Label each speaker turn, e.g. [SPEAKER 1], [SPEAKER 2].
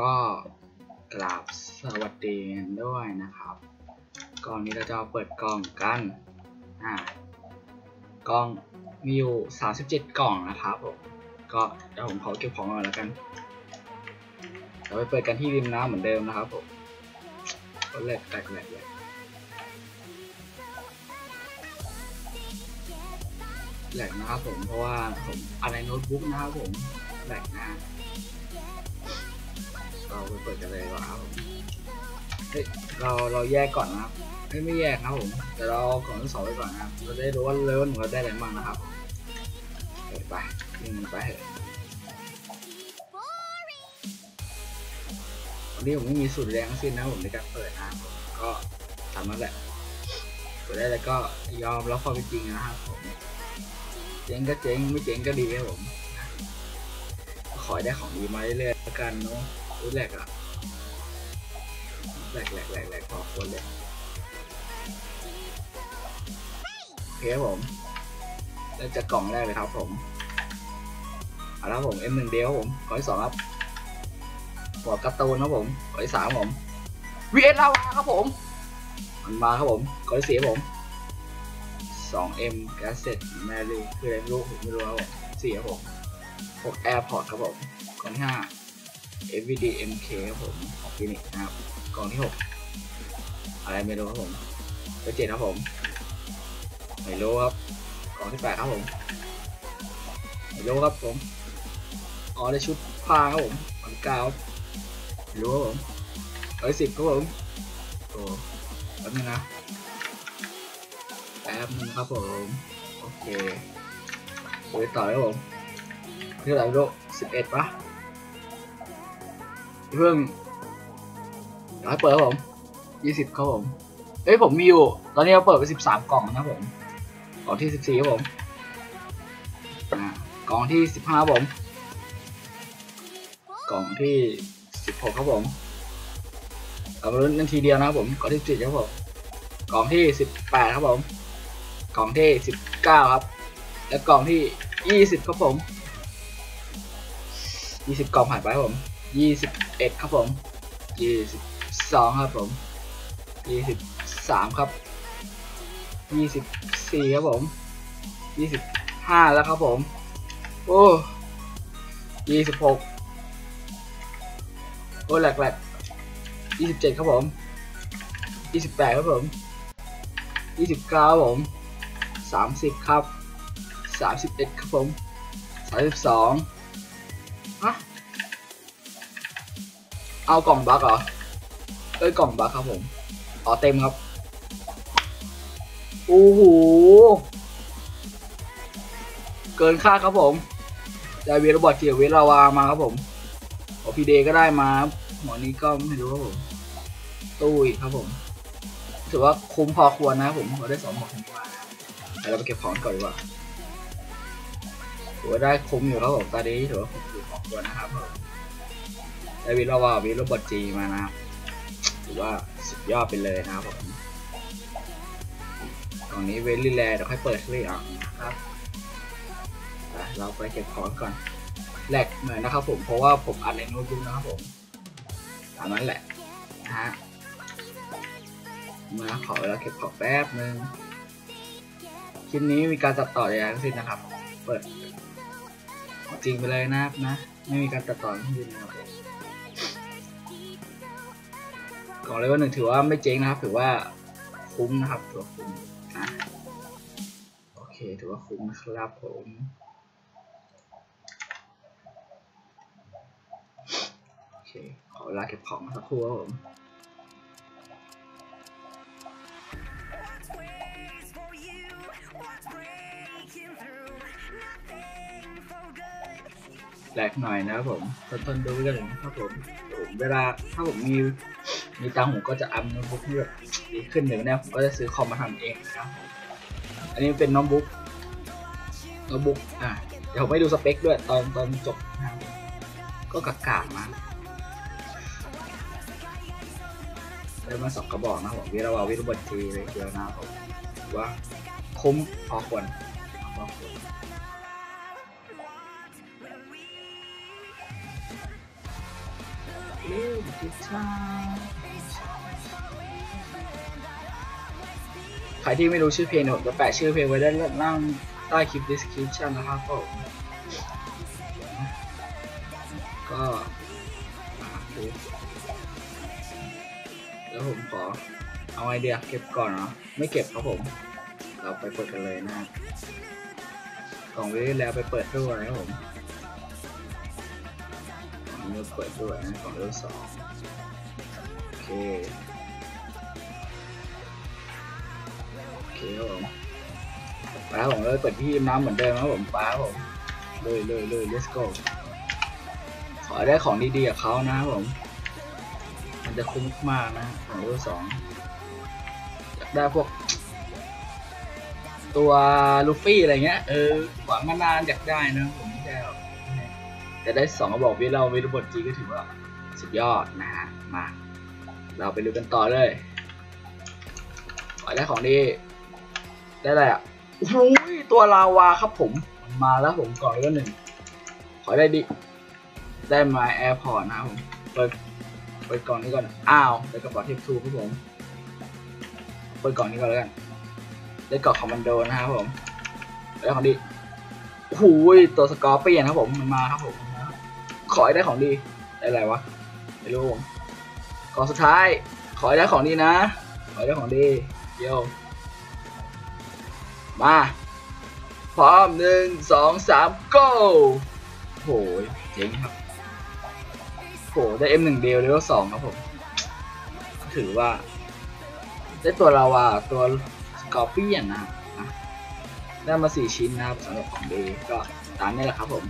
[SPEAKER 1] ก็กราบสวัสดีด้วยนะครับก่อนนี้เราจะเปิดกล่องกันอ่ากล่องมีอยู่37 กล่องนะครับผมก็เดี๋ยวผมขอเก็บของก่อนแล้วกันเราไปเปิดกันที่ริมน้ำเหมือนเดิมนะครับผมก็แหลกแหลกแหลกแหลกแหลกนะครับผมเพราะว่าผมอะไรโน้ตบุ๊กนะครับผมแหลกนะ เราไปเปิดกันเลยดีกว่าครับผมเฮ้ยเราเราแยกก่อนนะครับเฮ้ยไม่แยกนะครับผมแต่เราของทั้งสองไว้ก่อนนะครับเราได้รู้ว่าเลเวลของเราได้อะไรบ้างนะครับเฮ้ยไปยิงไปเถอะวันนี้ผมไม่มีสูตรแรงสิ้นนะผมในการเปิดนะผมก็ทำนั่นแหละเปิดได้แล้วก็ยอมรับความเป็นจริงนะครับผมเจ๊งก็เจ๊งไม่เจ๊งก็ดีครับผมขอให้ได้ของดีมาเรื่อยๆแล้วกันเนาะ รู้ยแหลกอะแหลกแหลกแหลกแหลกพอควรเลยโอเคครับผมเริ่มจากกล่องแรกเลยครับผมเอาละครับผม M1 เดียวผมขอที่สองครับหัวการ์ตูนครับผมกดที่สามผม VS ลาวาครับผมมันมาครับผมกดที่สี่ครับผม 2M g a s s e t m a r y คืออะไรไม่รู้ผมไม่รู้ครับผมสี่ครับผม6 AirPod ครับผมกล่องห้า FVD MK ครับผมของฟินิกนะครับกล่องที่หกอะไรไม่รู้ครับผมกล่องที่เจ็ดครับผมไม่รู้ครับกล่องที่แปดครับผมไม่รู้ครับผมอ๋อได้ชุดผ้าครับผมก่องเก้าครับรู้ครับผมร้อยสิบครับผมโอ้แป๊บนึงนะแป๊บนึงครับผมโอเคไปต่อครับผมที่ไหนรู้สิบเอ็ดปะ เพิ่งเดี๋ยวให้เปิดครับผมยี่สิบครับผมเอ้ยผมมีอยู่ ตอนนี้เราเปิดไปสิบสามกล่องนะผมกล่องที่สิบสี่ครับผมกล่องที่สิบห้าผม กล่องที่สิบหกครับผมเอามาลุ้นกันทีเดียวนะครับผมกล่องที่สิบครับผมกล่องที่สิบแปดครับผม กล่องที่สิบเก้าครับ และกล่องที่ยี่สิบครับผมยี่สิบกล่องผ่านไปครับผม ยี่สิบเอ็ดครับผมยี่สิบสองครับผมยี่สิบสามครับยี่สิบสี่ครับผมยี่สิบห้าแล้วครับผม โอ้ยี่สิบหกโอ้แหลกแหลกยี่สิบเจ็ดครับผมยี่สิบแปดครับผมยี่สิบเก้าครับผมสามสิบครับสามสิบเอ็ดครับผมสามสิบสอง เอากล่องบัคเหรอเอ้ยกล่องบัคครับผมอ๋อเต็มครับโอ้โหเกินคาดครับผมได้เวรบอทเกียร์เวลาวามาครับผมโอพีเดก็ได้มาหมอนี้ก็ไม่รู้ครับผมตู้อีกครับผม ถือว่าคุ้มพอควรนะครับผมเราได้สองหมวกคุ้มมาแต่เราไปเก็บของก่อนดีกว่าถือว่าได้คุ้มอยู่ครับผมตอนนี้ถือว่าคุ้มอยู่พอควรนะครับผม ได้วิลาวาวิลโรบอทจีมานะครับถือว่าสุดยอดไปเลยนะครับผมกล่องนี้เวลี่แลเดี๋ยวค่อยเปิดเลยอะนะครับเราไปเก็บของก่อนแหลกเหมือนนะครับผมเพราะว่าผมอัดในโน้ตบุ๊กนะครับผมตามนั้นแหละนะฮะมาขอเวลาเก็บของแป๊บนึงคลิปนี้มีการตัดต่อใดๆทั้งสิ้นนะครับ เปิดจริงไปเลยนะครับนะ ไม่มีการตัดต่อทั้งสิ้นนะครับ ก่อนเลยว่าหนึ่งถือว่าไม่เจ๊งนะครับ ถือว่าคุ้มนะครับถือว่าคุ้มนะโอเคถือว่าคุ้มนะครับผมโอเคขอเวลาเก็บของสักครู่ครับผมแหลกหน่อยนะครับผมทนทนดูกันเลยนะครับผมผมเวลาถ้าผมมี มีตังผมก็จะอัพโน้ตบุ๊กที่แบบดีขึ้นหนึ่งแน่ผมก็จะซื้อคอมมาทำเองนะครับอันนี้เป็นโน้ตบุ๊กโน้ตบุ๊กอะเดี๋ยวผมไปดูสเปคด้วยตอนตอนจบนะครับก็กากๆมาได้มาสองกระบอกนะบผมวิราวาวิรบดทีเลยเดียวนะผมว่าคุ้มพอควรพอควรโ Live the time ใครที่ไม่รู้ชื่อเพลงเนี่ยผมจะแปะชื่อเพลงไว้ด้านล่างใต้คลิป description นะครับผมก็แล้วผมขอเอาไอเดียเก็บก่อนเนาะไม่เก็บครับผม เราไปเปิดกันเลยนะฮะกล่องวิแล้วไปเปิดด้วยครับผมกล่องนี้เปิดด้วยนะกล่องเลเวลสองโอเค เคครับผมปครับผมเลยเปิดที่น้ำเหมือนเดิมครับผมปครับผมเลยเลยเลย let's go ขอได้ของดีๆกับเขานะครับผม มันจะคุ้มมากนะของเลเวลสองอยากได้พวก ตัวลูฟี่อะไรเงี้ยเออหวังมานานอยากได้นะผมไม่ได้หรอกแต่ได้สองกระบอกวิเราวิรบทจีก็ถือว่าสุดยอดนะฮะมา เราไปดูกันต่อเลยขอได้ของดี ได้อะไรอะโอ้ยตัวลาวาครับผมมาแล้วผมก่อนก็หนึ่งขอได้ดิ ได้มาแอร์พอร์ตนะครับผม เปิด เปิดกล่องนี้ก่อน อ้าวได้กระเป๋าเทปทูครับผม เปิดกล่องนี้ก่อนแล้วกัน ได้กล่องคอมมานโดนะครับผม ได้ของดีโอ้โหตัวสกอร์เปียนครับผม มันมาครับผม ขอให้ได้ของดี ได้อะไรวะ ไม่รู้ผมกล่องสุดท้าย ขอให้ได้ของดีนะ ขอให้ได้ของดี เดี๋ยว มา พร้อมหนึ่งสองสาม go โหยเจ๋งครับโหได้ M หนึ่งเดียวเลเวลสองครับผม ถือว่า ได้ตัวลาวาตัวสกอร์เปียนนะครับอะได้มาสี่ชิ้นนะครับสำหรับของดีก็ตามนี้แหละครับผม